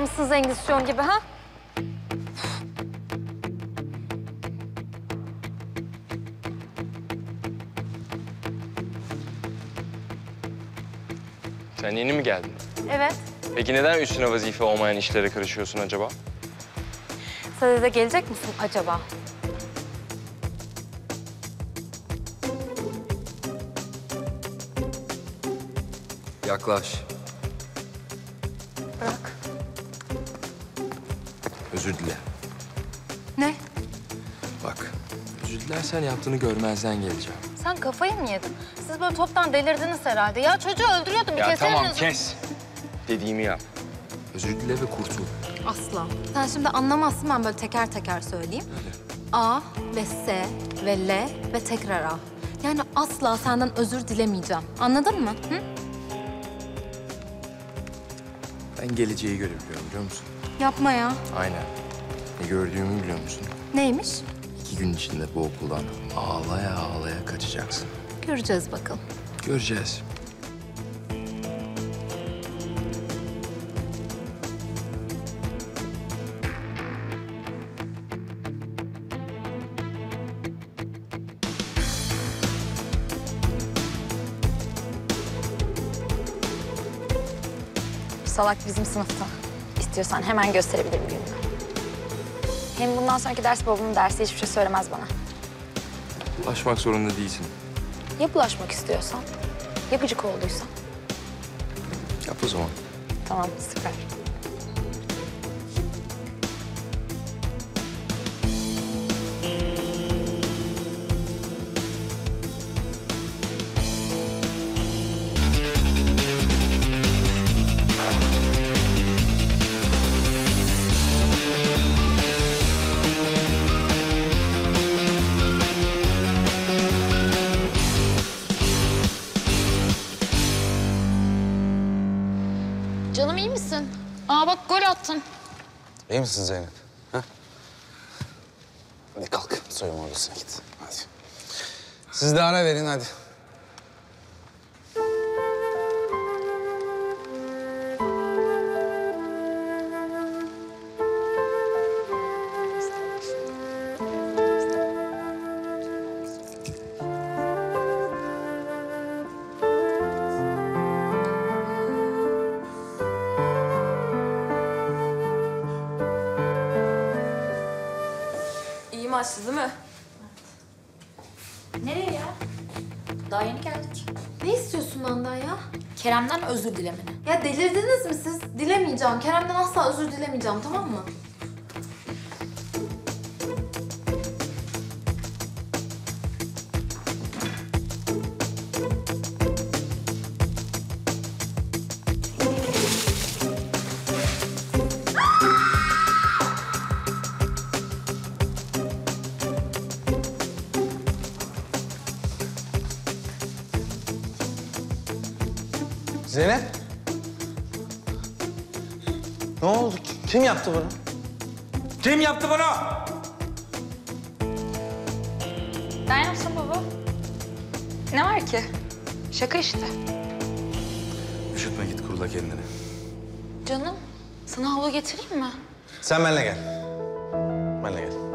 mısınız Engizisyon gibi ha? Sen yeni mi geldin? Evet. Peki neden üstüne vazife olmayan işlere karışıyorsun acaba? Sadede gelecek misin acaba? Yaklaş. Özür dile. Ne? Bak, özür dilersen yaptığını görmezden geleceğim. Sen kafayı mı yedin? Siz böyle toptan delirdiniz herhalde. Ya çocuğu öldürüyordum. Bir Ya keserim tamam yüzünü. kes. Dediğimi yap. Özür dile ve kurtul. Asla. Sen şimdi anlamazsın ben böyle teker teker söyleyeyim. A ve S ve L ve tekrar A. Yani asla senden özür dilemeyeceğim. Anladın mı? Hı? Ben geleceği görebiliyorum biliyor musun? Yapma ya. Aynen. Ne gördüğümü biliyor musun? Neymiş? İki gün içinde bu okuldan ağlaya ağlaya kaçacaksın. Göreceğiz bakalım. Göreceğiz. Salak bizim sınıfta. İstiyorsan hemen gösterebilirim gününü. Hem bundan sonraki ders babamın dersi hiçbir şey söylemez bana. Ulaşmak zorunda değilsin. Ya bulaşmak istiyorsan? Ya gıcık olduysan? Yap o zaman. Tamam, süper. Canım iyi misin? Aa bak gol attın. İyi misin Zeynep? Ha? Hadi kalk, soyunma odasına git. Hadi. Siz de ara verin hadi. İyi maçtı değil mi? Nereye ya? Daha yeni geldik. Ne istiyorsun benden ya? Kerem'den özür dilemeni. Ya delirdiniz mi siz? Dilemeyeceğim. Kerem'den asla özür dilemeyeceğim tamam mı? Zeynep? Ne oldu? Kim yaptı bunu? Kim yaptı bunu? Ben yapsam baba. Ne var ki? Şaka işte. Üşütme git kurula kendini. Canım, sana havlu getireyim mi? Sen benimle gel. Benimle gel.